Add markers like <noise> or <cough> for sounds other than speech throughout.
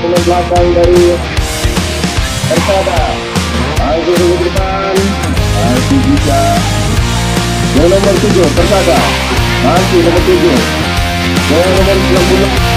pemain belakang dari Persada. Langsung ke depan masih bisa yang nomor 7 Persada. Masih nomor 7 yang nomor 90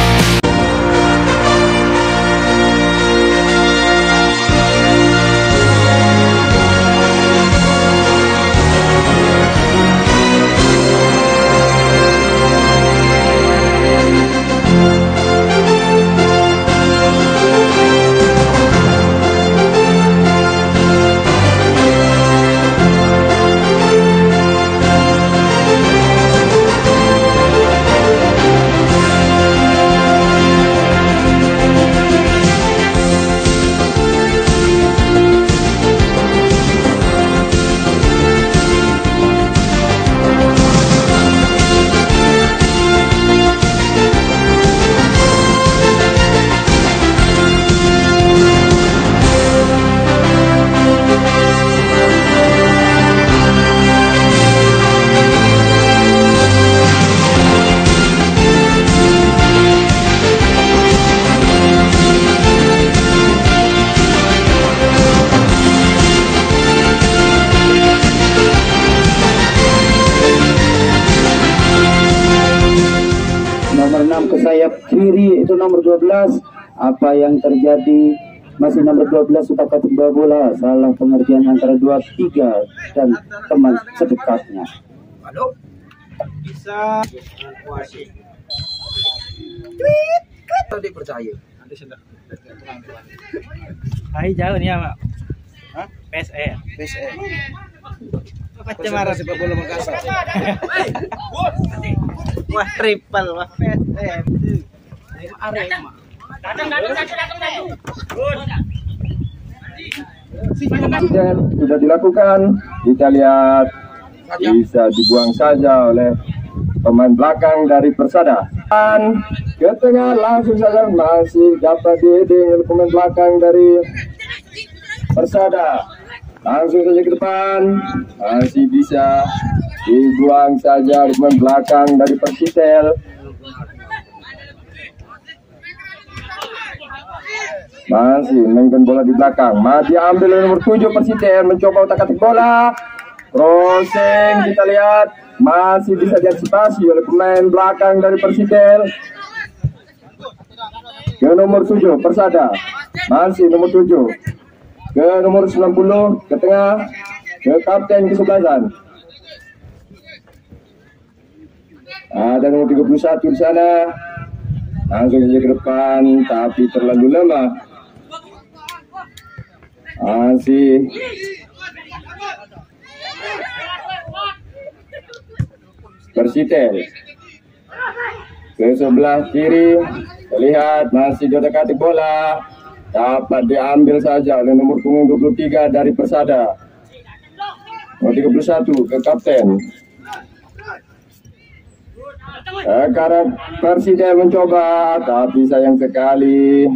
12 apa yang terjadi masih nomor 12 sepakat dua bola salah pengertian antara dua tiga dan teman sedekatnya Halo. Bisa wasit. Tweet. Tadi percaya. Hai jauh nih ya. Hah? PSE. PSE. Mana sepak bola Makassar. <laughs> Wah, triple wah PSE. Arema. sudah dilakukan kita lihat bisa dibuang saja oleh pemain belakang dari Persada dan ke tengah langsung saja masih dapat diheading oleh pemain belakang dari Persada langsung saja ke depan masih bisa dibuang saja oleh pemain belakang dari Persitel masih memainkan bola di belakang. Masih ambil nomor 7 Persiten mencoba otak atik bola. Crossing kita lihat. Masih bisa diantisipasi oleh pemain belakang dari Persiten ke nomor 7 Persada. Masih nomor 7 ke nomor 90 ke tengah. Ke kapten kesebelasan. Ada nomor 31 di sana. Langsung saja ke depan tapi terlalu lama masih. Persitel ke sebelah kiri. Terlihat masih jodoh katik bola. Dapat diambil saja oleh nomor punggung 23 dari Persada. Nomor 31 ke kapten. Sekarang Persida mencoba, tapi sayang sekali.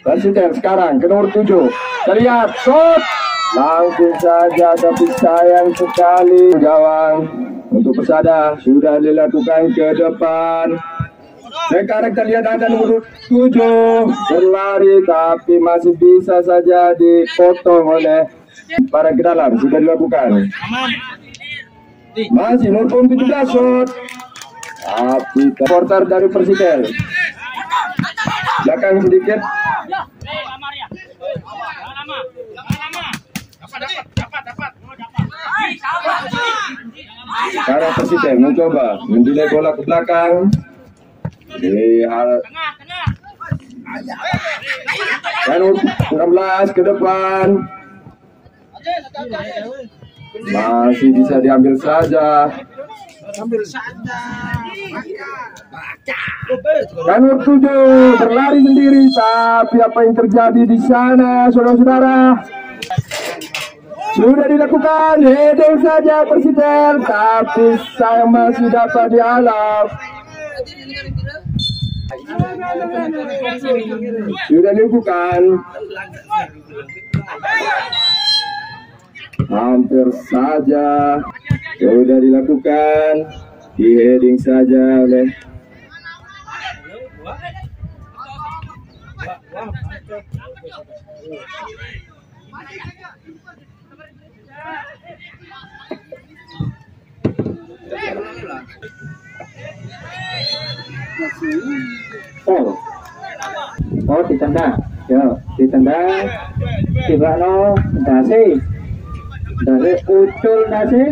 Persida sekarang ke nomor 7. Terlihat shot. Langsung saja, tapi sayang sekali. Gawang untuk Persada sudah dilakukan ke depan. Sekarang terlihat ada nomor 7 berlari, tapi masih bisa saja dipotong oleh para ke dalam. Sudah dilakukan. Masih nomor punggung 17 shot. Tapi supporter dari Persitel. Belakang sedikit. Sekarang Persitel mencoba mendelay bola ke belakang. Di hal dan 16 ke depan. Masih bisa diambil saja. Ambil saja. Kanur tujuh berlari sendiri, tapi apa yang terjadi di sana, saudara-saudara? Sudah dilakukan, heading saja Persiter, tapi saya masih dapat dialap. Sudah dilakukan. Hampir saja sudah dilakukan di heading saja oleh Oh. Oh, ditendang. Yo, ditendang. Tiba no, dasi. Dasi ucul dasi.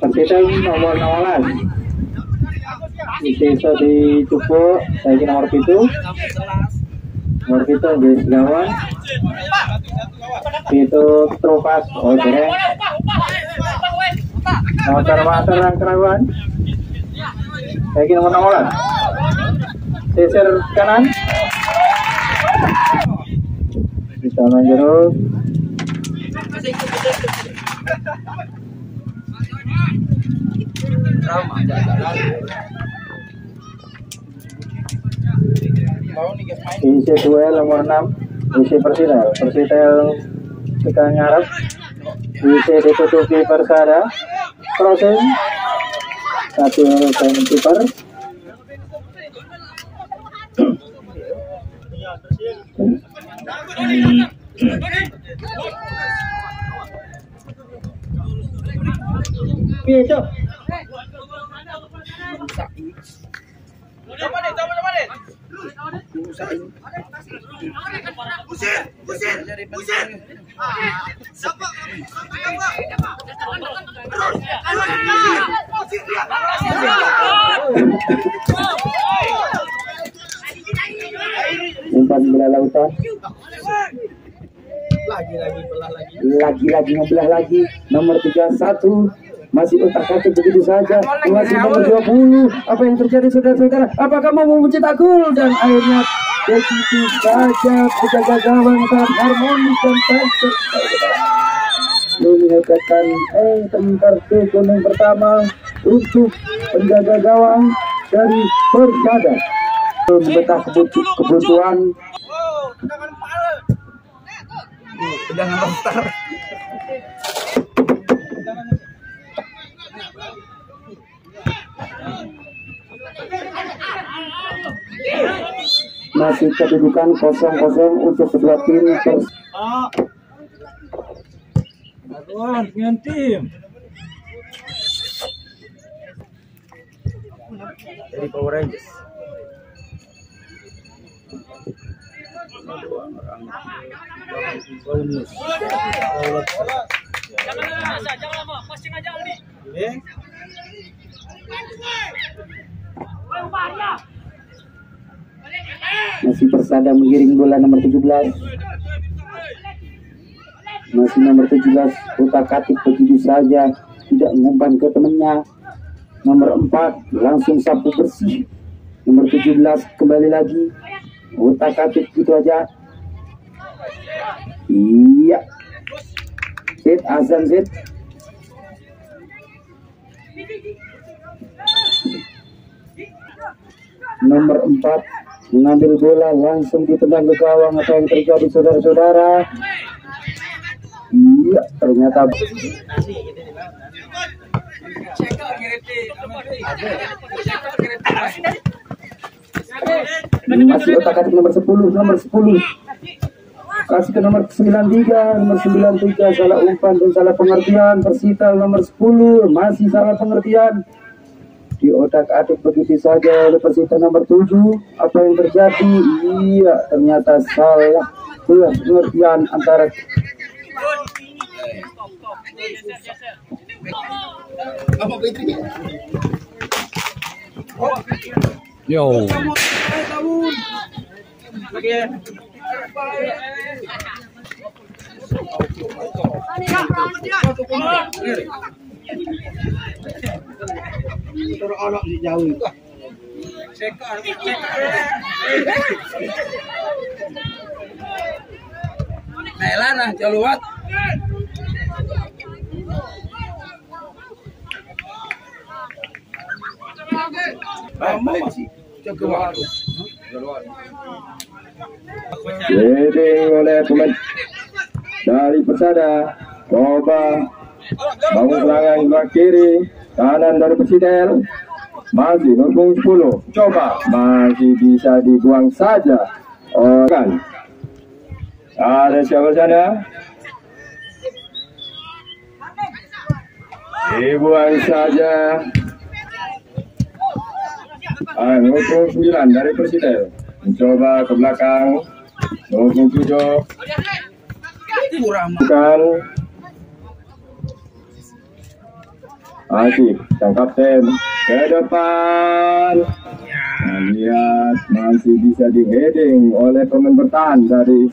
Persita nomor 16. Bisa dicupuk, saya nomor itu. Nomor itu guys lawan. Itu tropas, oh dereng. Motor-motor yang kerawan. Saya nomor 16. Sisir kanan. Bisa menjeruk. Drama jalan. Mau nih guys main. Isi duel nomor 6 Isi Persitel. Persitel sekarang ngarep. Isi ditutupi Persada Crossing. Satu urusan kiper. Piye cok Umpan bola lautan. Lagi-lagi belah lagi. lagi-lagi ngebelah lagi. Nomor 31 masih otak atik begitu saja. Masih nomor 20 apa yang terjadi saudara-saudara? Apakah mau mencetak gol dan akhirnya begitu saja. Penjaga gawang sangat harmonis dan cantik menyatakan eh kartu kuning pertama untuk penjaga gawang dari Persada membetah kebutu- kebutuhan. Oh, tendangan kepala. Masih kedudukan kosong-kosong untuk kedua tim punya tim. Dari Power Rangers. Bonus. Eh, masih Persada mengiring bola nomor 17 masih nomor 17 utak atik begitu saja tidak mengumpan ke temannya. Nomor 4 langsung sapu bersih. Nomor 17 kembali lagi. Utak atik gitu aja. Iya. Zid Azan Zid nomor 4 mengambil bola langsung ditendang ke gawang apa yang terjadi saudara-saudara? Iya ternyata masih otak atik nomor 10 nomor 10 kasih ke nomor 93 nomor 93 salah umpan dan salah pengertian. Persita nomor 10 masih salah pengertian di otak atik begitu saja oleh Persita nomor 7 apa yang terjadi? Iya ternyata salah. Pengertian antara Yo. Lagi Turun anak di jauh. Sekar, sekar. Nailan ah, jaluat. Heading oleh pemain dari Persada coba bangun serangan sebelah kiri kanan dari Persidel Masih nomor 10. Coba. Masih bisa dibuang saja. Kan. Ada siapa sana? Dibuang saja. Ah, nomor 9 dari Persita. Mencoba ke belakang. Nomor 7. Kurang. Bukan. Masih sang kapten ke depan. Nah, lihat masih bisa di heading oleh pemain bertahan dari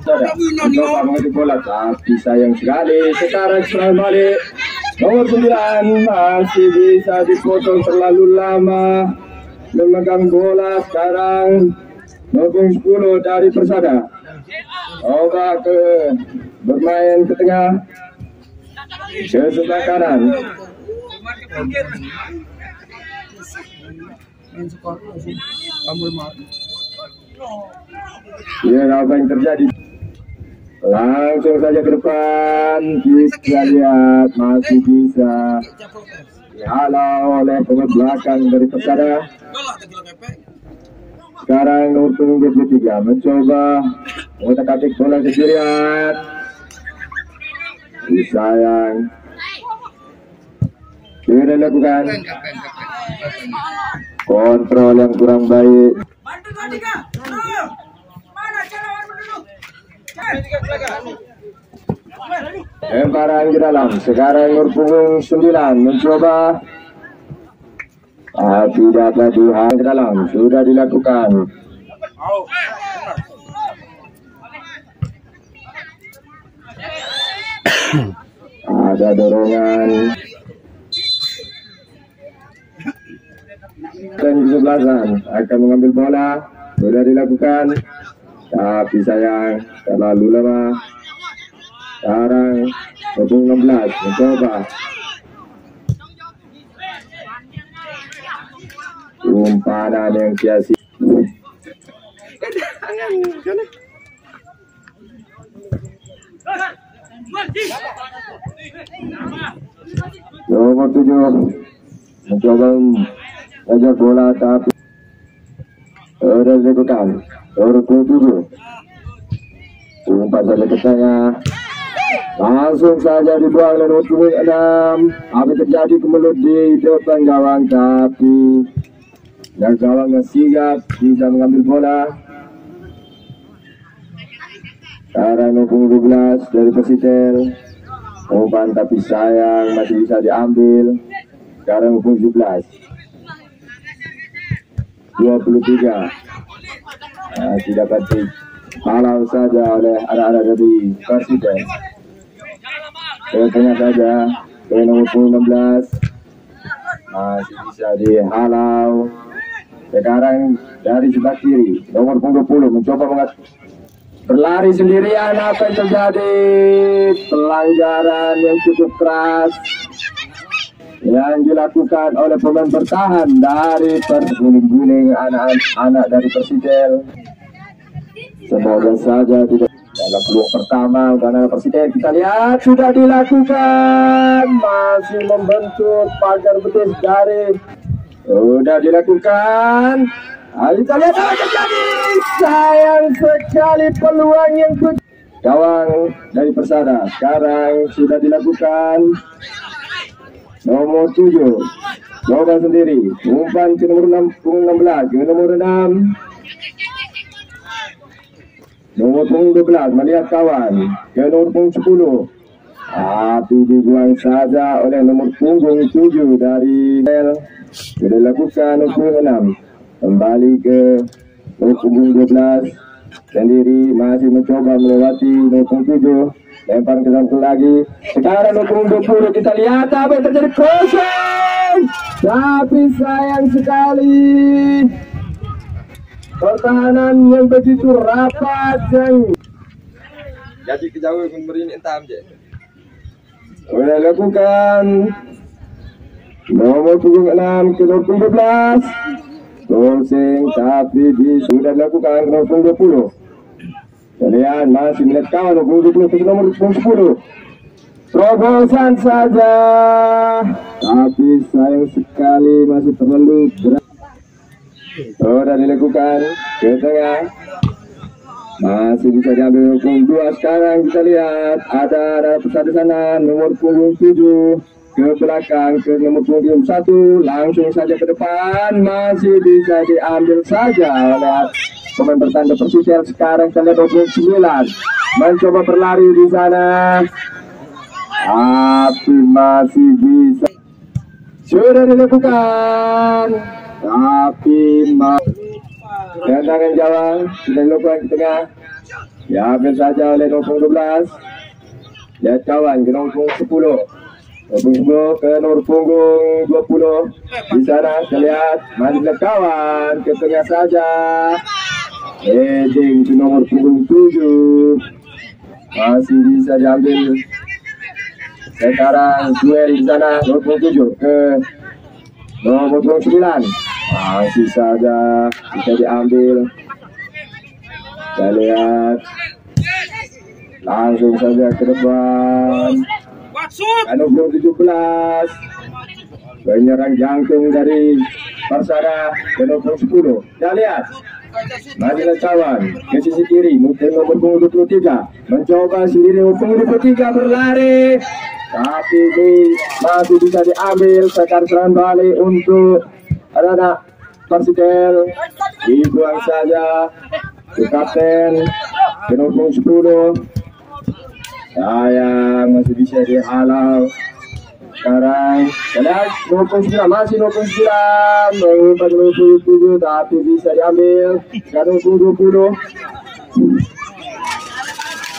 Sada. Mencoba mengetuk bola tapi sayang sekali. Sekarang serangan balik. Nomor 9 masih bisa dipotong terlalu lama memegang bola sekarang nomor 10 dari Persada. Coba ke bermain ke tengah ke sebelah kanan. Ya, apa yang terjadi? Langsung saja ke depan. Kita lihat masih bisa dihalau oleh pemain belakang dari pepek. Sekarang punggung 23 mencoba mengotak atik bola sendirian. Disayang. Tidak dilakukan kontrol yang kurang baik. Lemparan ke dalam. Sekarang nomor punggung 9 mencoba. Tapi dapat dihan ke dalam. Sudah dilakukan. Ada dorongan. Dan kesebelasan akan mengambil bola. Sudah dilakukan. Tapi sayang terlalu lama. Sekarang punggung 16 mencoba. Umpanan yang sia-sia. Nomor tujuh mencoba mengejar bola tapi sudah dilakukan. Nomor tujuh umpan saja ke tengah. Langsung saja dibuang oleh nomor punggung enam. Apa terjadi kemelut di depan gawang tapi dan gawang yang sigap bisa mengambil bola. Sekarang nomor punggung 12 dari Persitel. Umpan tapi sayang masih bisa diambil. Sekarang umpan 17. 23. Masih dapat dihalau saja oleh anak-anak dari Persiden. Ke tengah saja ke nomor punggung 16. Masih bisa dihalau. Sekarang dari sebelah kiri nomor punggung 20 mencoba mengat berlari sendirian apa yang terjadi? Pelanggaran yang cukup keras yang dilakukan oleh pemain bertahan dari perguling-guling anak-anak dari Persidel. Semoga saja tidak dalam peluang pertama karena Persiden kita lihat sudah dilakukan. Masih membentuk pagar betis dari sudah dilakukan Kita lihat apa terjadi. Sayang sekali peluang yang ke gawang dari Persada. Sekarang sudah dilakukan. Nomor 7. Coba sendiri. Umpan ke nomor 6, punggung 16. Ke nomor 6. Nomor punggung 12. Melihat kawan. Ke nomor punggung 10. Tapi dibuang saja oleh nomor punggung 7 dari L. Sudah dilakukan nomor 6 kembali ke menit punggung 12 sendiri masih mencoba melewati menit 7 lempar ke samping lagi. Sekarang menit punggung 20 kita lihat apa yang terjadi. Kosong! Tapi sayang sekali. Pertahanan yang begitu rapat yang jadi kejauhan memberi ini entah aja boleh lakukan. Nomor punggung 6 ke 17 Wong sing di sudah dilakukan kelompok 20. Kalian masih menekan kelompok 20 ke nomor 10. Ya, Terobosan saja. Tapi sayang sekali masih terlalu berat. Sudah dilakukan ke tengah. Masih bisa diambil hukum dua sekarang kita lihat ada ada pesan di sana nomor punggung tujuh ke belakang ke nomor punggung satu langsung saja ke depan masih bisa diambil saja oleh pemain bertanda Persisir sekarang lihat 29 mencoba berlari di sana tapi masih bisa sudah dilakukan tapi masih Tendangan jawab sudah dilakukan ke tengah. Diambil saja oleh nomor 12. Lihat kawan ke nomor 10. 10 ke nomor punggung 20. Di sana kita lihat mana kawan ke tengah saja. Heading ke nomor punggung 7. Masih bisa diambil. Sekarang duel di sana nomor punggung 7 ke nomor punggung 9. Masih saja bisa diambil. Kita lihat langsung saja ke depan. Anu belum 17. Penyerang jantung dari Persada ke nomor 10. Kita lihat. Madilah cawan ke sisi kiri mungkin nomor punggung 23 mencoba sendiri nomor punggung 23 berlari tapi ini masih bisa diambil sekarang serangan balik untuk anak-anak Persidel dibuang saja ke kapten ke nomor 10 sayang masih bisa dihalau. Sekarang lihat nomor 9 masih nomor 9 mengumpat nomor 7 tapi bisa diambil. Sekarang nomor 20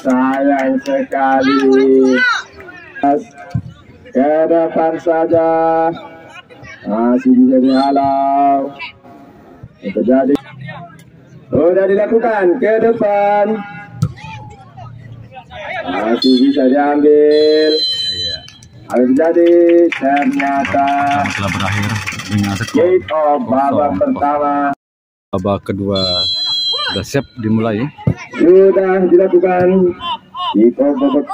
sayang sekali. Ke depan saja. Masih bisa dihalau. Terjadi sudah dilakukan ke depan masih bisa diambil harus jadi ternyata. Telah berakhir dengan skor babak pertama. Babak kedua. Sudah siap dimulai. Sudah dilakukan. Kick off babak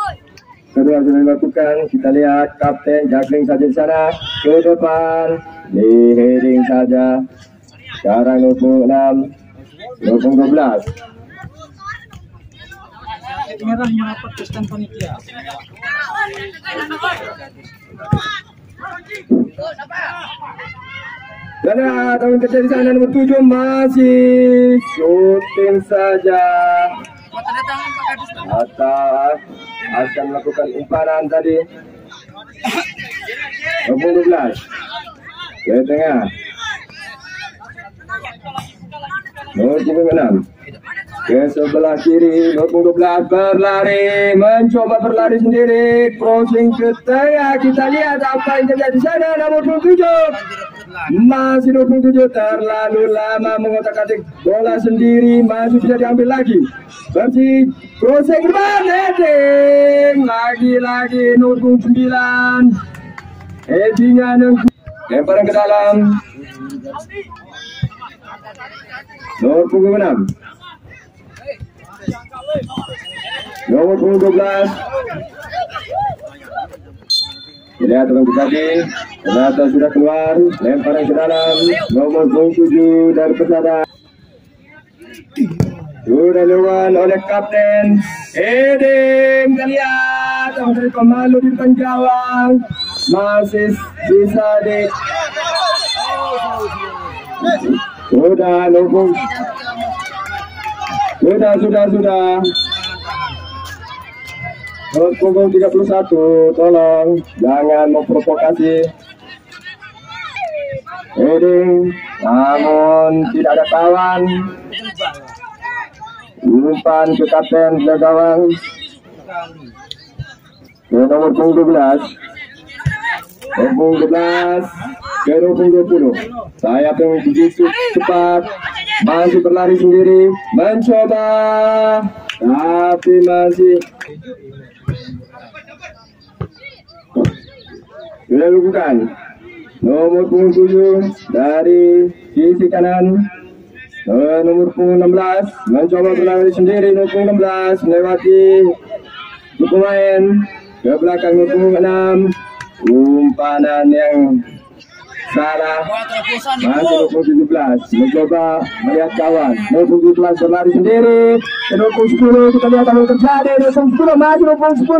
kedua sudah dilakukan. Kita lihat kapten juggling saja di sana. Ke depan. Di heading saja. Sekarang 26 12 Merah merapat ke stand panitia. Dan tahun kerja di sana nomor 7 masih shooting saja. Atau akan melakukan umpanan tadi. Nomor 12 ke tengah. Nomor 6 ke sebelah kiri nomor 12 berlari. Mencoba berlari sendiri. Crossing ke tengah. Kita lihat apa yang terjadi di sana. Nomor 27 masih 27 terlalu lama mengotak atik bola sendiri. Masih bisa diambil lagi. Bersih crossing heading. Lagi-lagi nomor 9 headingan lemparan ke dalam. Punggung 6 nomor punggung 12 Lihat teman tadi ternyata sudah keluar lemparan ke dalam. Nomor punggung 7 dari persada sudah dilakukan oleh kapten Eding kita lihat teman dari pemalu di depan gawang masih bisa di sudah nomor sudah sudah sudah Nomor punggung 31, tolong jangan memprovokasi. Heading, namun tidak ada kawan. Umpan ke kapten gawang. Ke nomor punggung 12. Nomor punggung 12 ke nomor punggung 20. Saya pun begitu cepat. Masih berlari sendiri. Mencoba. Tapi masih. Sudah lakukan. Nomor punggung 7 dari sisi kanan. Eh, nomor punggung 16 mencoba berlari sendiri. Nomor punggung 16 melewati pemain. Ke belakang nomor punggung 6 umpan yang salah masih nomor 17 mencoba melihat kawan. Nomor 17 berlari sendiri. Ke nomor 10 kita lihat apa yang terjadi. nomor 10 masih nomor 10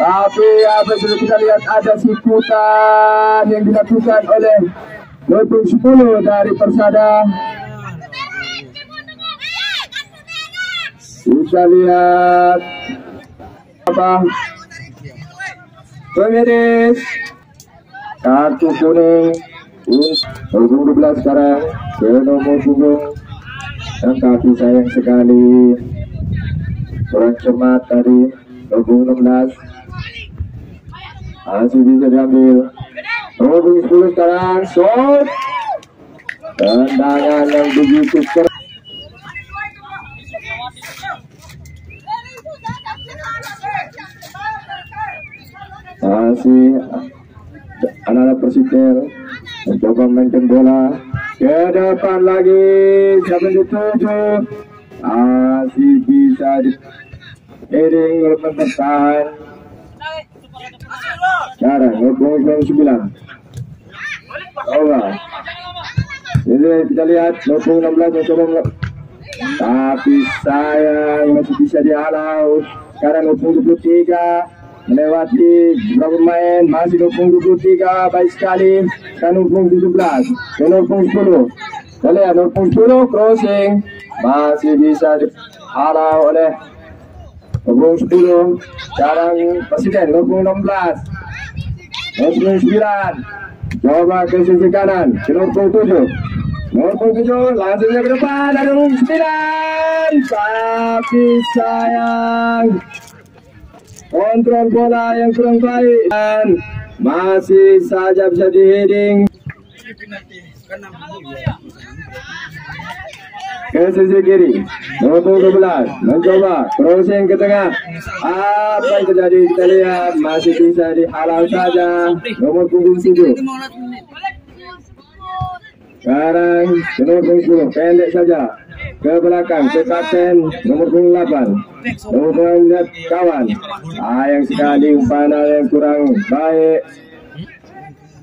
tapi apa sudah kita lihat ada sikutan yang dilakukan oleh nomor 10 dari Persada. Kita lihat apa? Pemiris kartu kuning nomor 12 sekarang ke nomor punggung dan kaki sayang sekali. Kurang cermat tadi nomor 16 masih bisa diambil. Punggung 10 sekarang shot tendangan yang begitu keras. Masih anak-anak persiter mencoba mainkan bola. Ke depan lagi siapa yang dituju? Masih bisa di heading oleh sekarang nomor sembilan. Jadi kita lihat nomor 16 mencoba tapi sayang masih bisa dihalau. Sekarang nomor 23 melewati beberapa pemain masih nomor 23 baik sekali nomor 17 dan nomor 10 kita lihat nomor 10 crossing masih bisa dihalau oleh nomor 10 sekarang presiden nomor 16 nomor 9 coba ke sisi kanan ke nomor 7 nomor 7 langsungnya ke depan ada nomor 9 tapi sayang kontrol bola yang kurang baik. Dan masih saja bisa di heading ke sisi kiri. Nomor 12 mencoba crossing ke tengah. Apa yang terjadi? Kita lihat. Masih bisa dihalau saja. Nomor punggung 7 sekarang nomor punggung 10 pendek saja ke belakang ke kapten nomor punggung 8 nomor punggung lihat kawan. Sayang sekali umpanan yang kurang baik.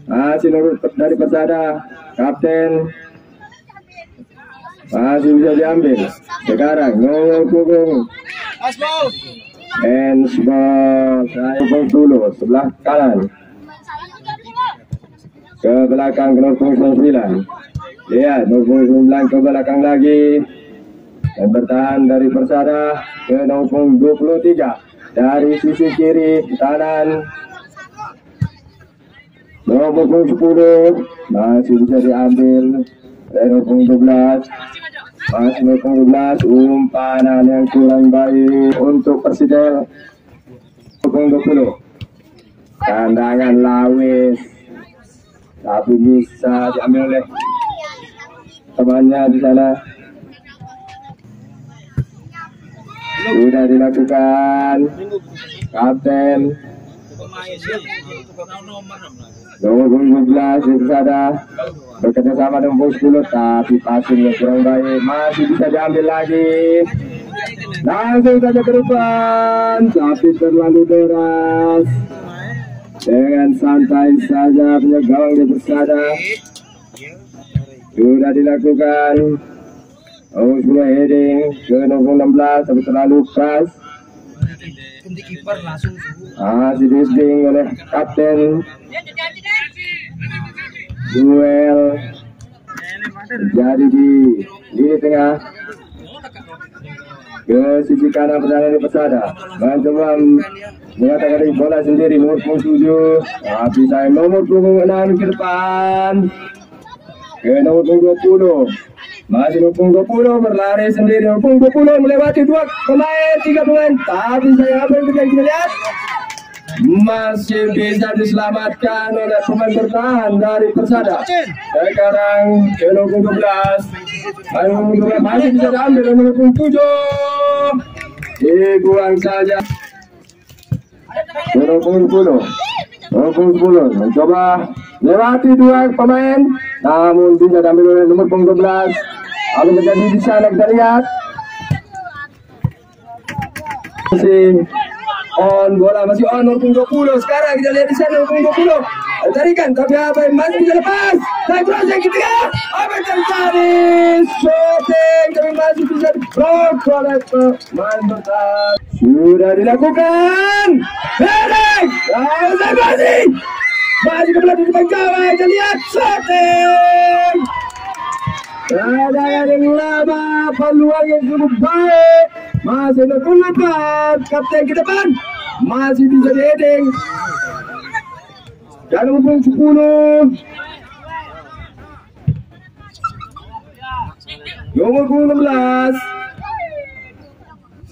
Masih nomor dari persada kapten. Masih bisa diambil. Sekarang nomor punggung. Saya punggung dulu sebelah kanan. Ke belakang ke nomor punggung 9 lihat nomor punggung 9 ke belakang lagi dan bertahan dari persada ke nomor punggung 23 dari sisi kiri kanan. Nomor punggung 10 masih bisa diambil. Dari nomor punggung 12 masih nomor punggung 12 umpanan yang kurang baik untuk Persidel. Punggung 20 tandangan Lawis. Tapi bisa diambil oleh temannya di sana sudah dilakukan. Kapten. Nomor punggung 12 itu sada bekerja sama dengan punggung 10 tapi passingnya kurang baik. Masih bisa diambil lagi. Langsung saja ke depan. Tapi terlalu deras. Dengan santai saja punya gawang dia bersada sudah dilakukan nomor 10 heading ke nomor 16 tapi terlalu keras masih disding oleh kapten duel jadi di lini tengah ke sisi kanan pertahanan di pesada mencoba mengatakan bola sendiri nomor punggung 7 tapi saya nomor punggung 6 ke depan ke nomor punggung 20 masih nomor punggung 20 berlari sendiri punggung 20 melewati dua pemain tiga pemain tapi saya apa yang kita lihat masih bisa diselamatkan oleh pemain bertahan dari Persada. Sekarang ke nomor 12. Ayo nomor 12 masih bisa diambil nomor 7. Dibuang saja. Nomor 10. Nomor 10 mencoba lewati dua pemain namun bisa diambil oleh nomor 12. Lalu menjadi di sana kita lihat. Masih On bola masih on nomor punggung 20. Sekarang kita lihat di sana nomor punggung 20. Tarikan tapi apa yang masih bisa lepas. Dan cross yang ketiga. Apa yang terjadi? Shooting tapi masih bisa diblok oleh pemain bertahan. Sudah dilakukan. Heading. Lalu saya masih. Belakang di depan gawang. Kita lihat shooting. Ada yang lama peluang yang cukup baik. Masih lepas kapten ke depan. Masih bisa heading dan nomor 10 nomor 16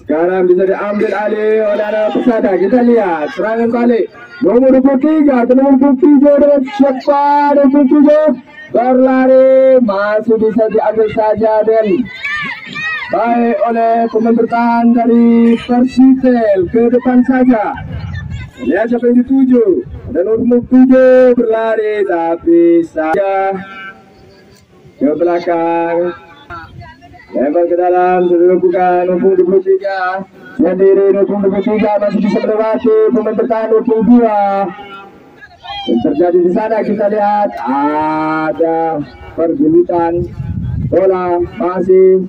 sekarang bisa diambil alih oleh anak pesada kita lihat serangan balik nomor 23 ke nomor 27 dengan cepat 27 berlari masih bisa diambil saja dan baik oleh pemain bertahan dari Persitel ke depan saja. Lihat siapa yang dituju? Dan nomor 7 berlari tapi saja. Ke belakang. Lempar ke dalam sudah dilakukan nomor 23 sendiri nomor 23 masih bisa melewati pemain bertahan 2 yang terjadi di sana kita lihat ada pergelutan bola masih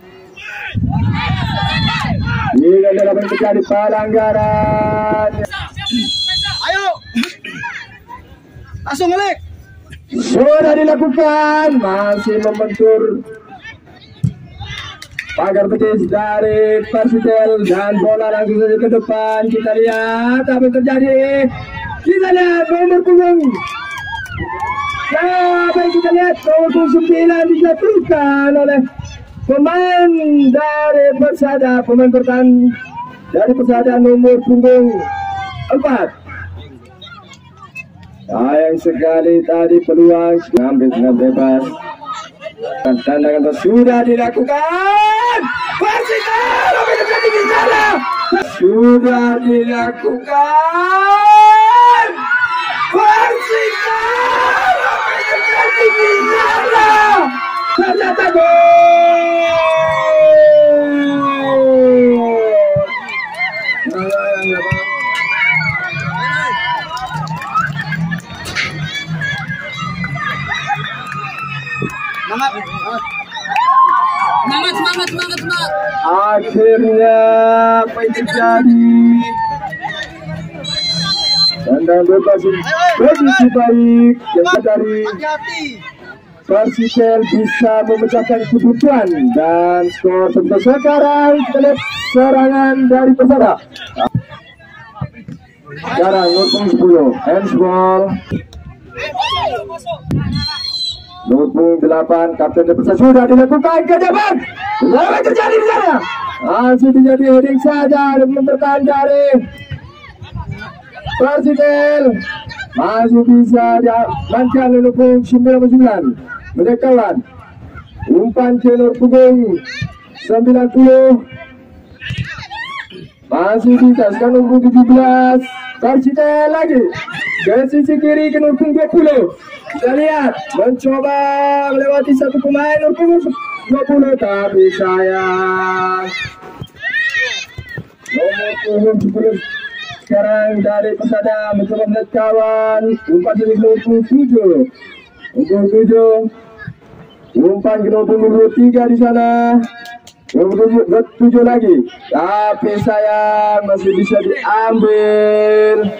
ini adalah yang terjadi pelanggaran Ayo. Langsung balik. sudah dilakukan masih membentur pagar betis dari Persitel dan bola langsung saja ke depan. Kita lihat apa yang terjadi. Kita lihat nomor punggung. Siapa yang kita lihat? Nomor punggung 9 dijatuhkan oleh pemain dari Persada. Pemain bertahan dari Persada nomor punggung 4 Sayang sekali tadi peluang. Mengambil dengan bebas. Dan tandangan sudah dilakukan. Apa yang terjadi di sana? Sudah dilakukan. Apa yang terjadi di sana? Ternyata gol. Akhirnya apa yang terjadi? Tandang bebas posisi baik yang dari. Persisel bisa memecahkan kebutuhan dan skor tentu sekarang kita lihat serangan dari Persada. Sekarang nomor 10 handsball nomor 8 kapten dari Persada sudah dilakukan ke. Apa yang terjadi di sana? Masih terjadi heading saja dan bertahan dari Persisel masih bisa diamankan oleh punggung 99 mereka kawan. Umpan nomor punggung 90 masih bisa sekarang nomor 17 Persisel lagi. Ke sisi kiri ke punggung 20 lihat mencoba melewati satu pemain nomor punggung 20 tapi sayang. Nomor punggung 10 sekarang dari Persada mencoba melihat kawan. Umpan dari nomor 7 nomor 7 umpan ke 23 di sana. Nomor 7 lagi. Tapi sayang masih bisa diambil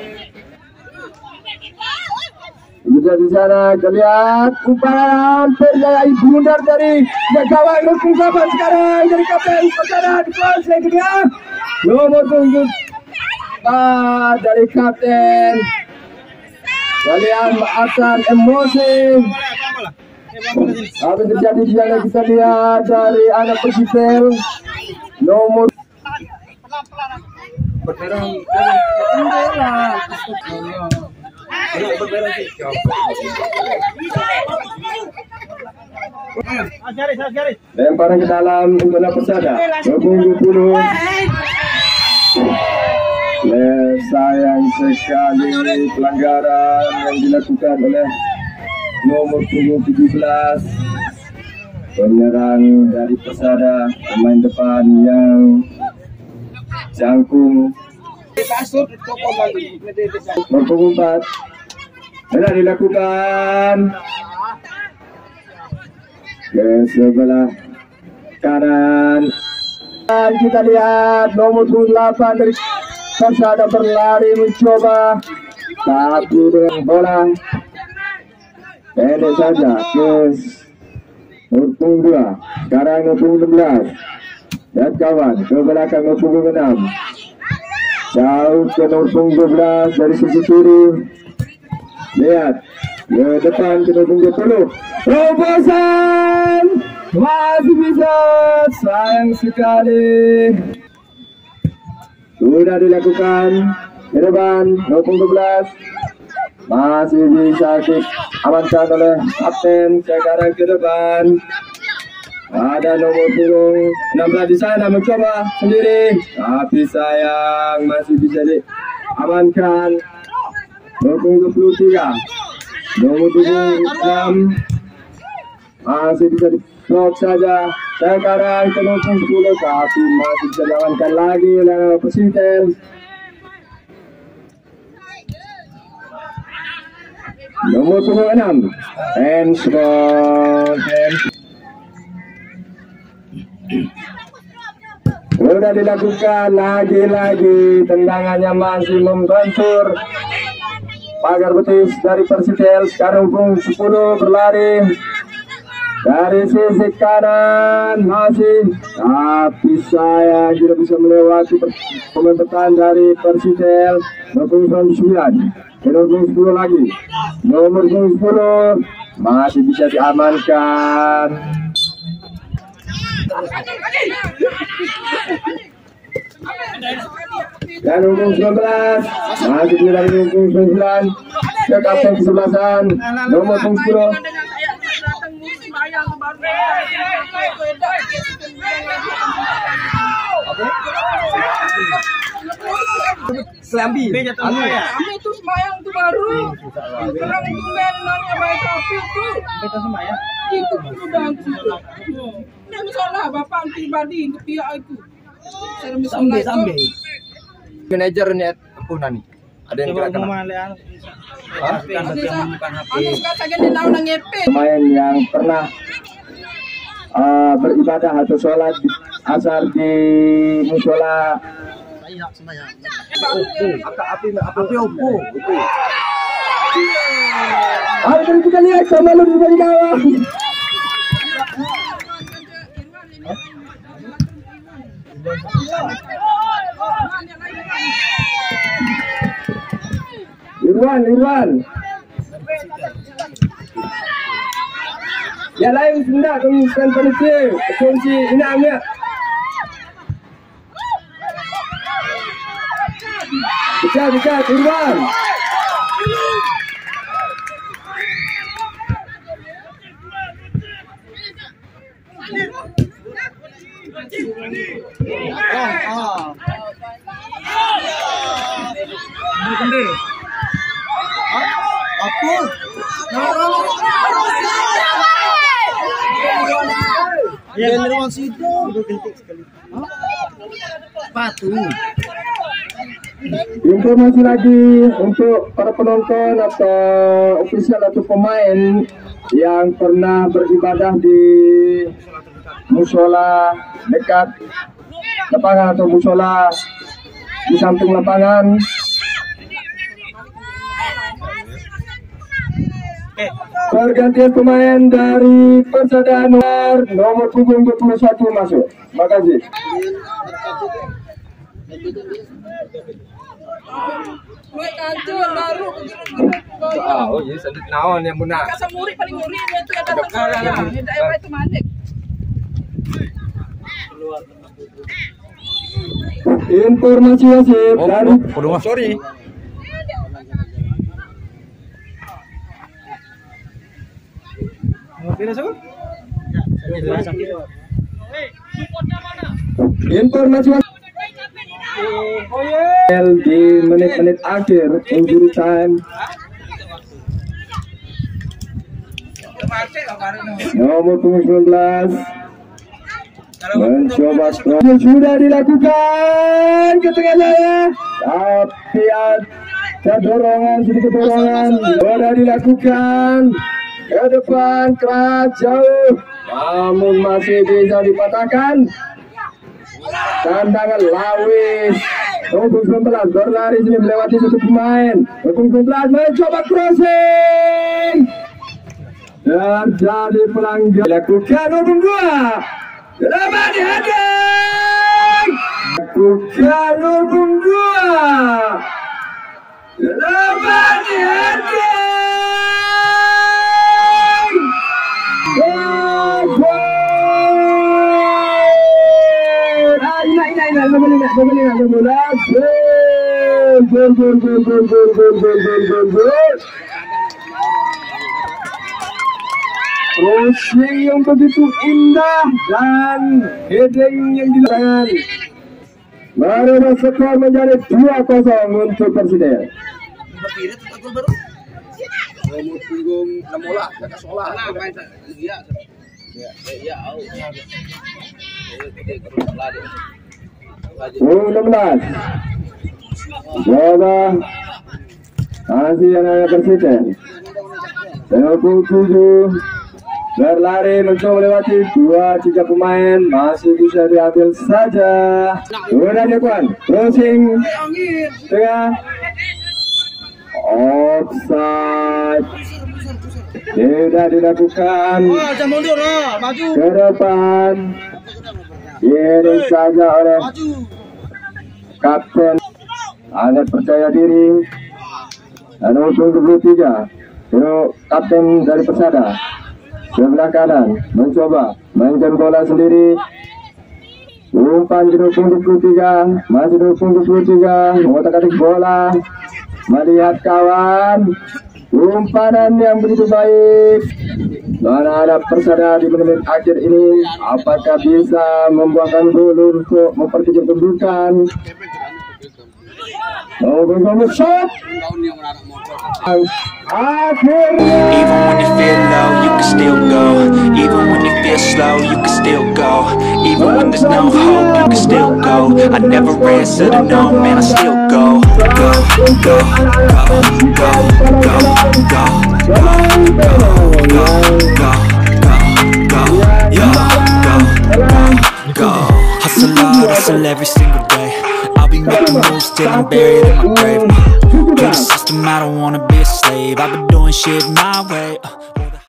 bisa di sana kita lihat umpan hampir dari kawan nomor 8 sekarang dari kapten Persada di kelas yang kedua. Nomor punggung Ah, dari kapten. Kalian maafkan emosi. Apa terjadi di sana kita lihat dari anak Persisel nomor Garis, Lempar ke dalam bola pesada. Berbulu-bulu. Eh, sayang sekali pelanggaran yang dilakukan oleh nomor 17 penyerang dari pesada pemain depan yang jangkung Nomor 4 telah dilakukan. Ke sebelah kanan. Dan kita lihat nomor 8 dari Persada berlari mencoba. Tapi dengan bola. Pendek saja ke punggung 2 sekarang nomor 16 dan kawan ke belakang nomor 6 jauh ke nomor 12 dari sisi kiri lihat. Ke depan nomor punggung 10 terobosan! Masih bisa. Sayang sekali. Sudah dilakukan. Ke depan nomor punggung 12 masih bisa diamankan oleh kapten sekarang ke depan. Ada nomor punggung. 16 di sana mencoba sendiri. Tapi sayang masih bisa diamankan 23 nomor punggung 6 masih bisa saja. Sekarang ke nomor punggung 10 tapi masih bisa lagi oleh Nomor punggung 6 Handspot Handspot Sudah dilakukan lagi-lagi. Tendangannya masih membentur pagar betis dari Persitel sekarang pun 10 berlari. Dari sisi kanan masih tapi saya tidak bisa melewati pemain bertahan dari Persitel nomor 99 nomor 10 lagi. Nomor 10 masih bisa diamankan dan umum 19 masih di dari umum 9 ke kapten kesebelasan nomor 10 Selambi. Anu ya. Kami itu sembahyang itu baru. Orang itu baik itu. Kita semua. Itu udah itu. Ini misalnya bapak pribadi ke pihak itu. Manajer net Puna nih. Ada yang nang ngepet. pemain yang pernah uh, beribadah atau sholat di, asar di musola. Api api opo. Ayo kita lihat sama lu di bawah Irwan, Irwan. Ya lain sudah kami sekarang polisi, kunci inangnya. Bisa, bisa, Irwan. Ya, situ. Gentik sekali. Patu. Informasi lagi untuk para penonton atau ofisial atau pemain yang pernah beribadah di musola dekat lapangan atau musola di samping lapangan. Pergantian pemain dari Persada nomor nomor punggung 21 masuk. Makasih. Oh iya sedikit naon yang benar. Kasa muri paling muri itu ada tempat. Daerah itu mandek. Informasi wasit dari Sorry. Informasi di menit-menit akhir injury time nomor punggung 19 mencoba strike. sudah dilakukan. Ke tengah jaya Tapi ada dorongan, sedikit dorongan. Sudah dilakukan Ke depan keras jauh. Namun masih bisa dipatahkan. Tandangan Lawis. Nomor 19 berlari sini melewati satu pemain. Nomor 19 mencoba crossing. Terjadi pelanggaran Dilakukan nomor 2 Dapat dihadang Lakukan nomor 2 Crossing yang begitu indah dan heading yang dilakukan. Marina skor menjadi 2-0 untuk Persija. Oh, 16. Bapak masih yang ada dengan pukul tujuh berlari mencoba melewati dua tiga pemain. Masih bisa diambil saja. Udah jagoan crossing ya, tengah. Offside. Tidak dilakukan. Ke depan. Ini saja oleh kapten sangat percaya diri. Dan nomor 23 itu kapten dari Persada. Sebelah kanan mencoba mainkan bola sendiri. Umpan di 23 masih 23 mengotak atik bola. Melihat kawan. Umpanan yang begitu baik. Mana ada persada di menit akhir ini? Apakah bisa membuahkan gol untuk memperkecil kedudukan Oh, bergolong shot Even when you feel low, you can still go. Even when you feel slow, you can still go. Even when there's no hope, you can still go. I never answer to no, man, I still go. Go, go, go, go, go, go, go, go, go, go, go, go, yo, go, go, go. Hustle hard, hustle every single day. I'll be making moves till I'm buried in my grave. The system, I don't wanna be a slave. I've been doing shit my way. uh,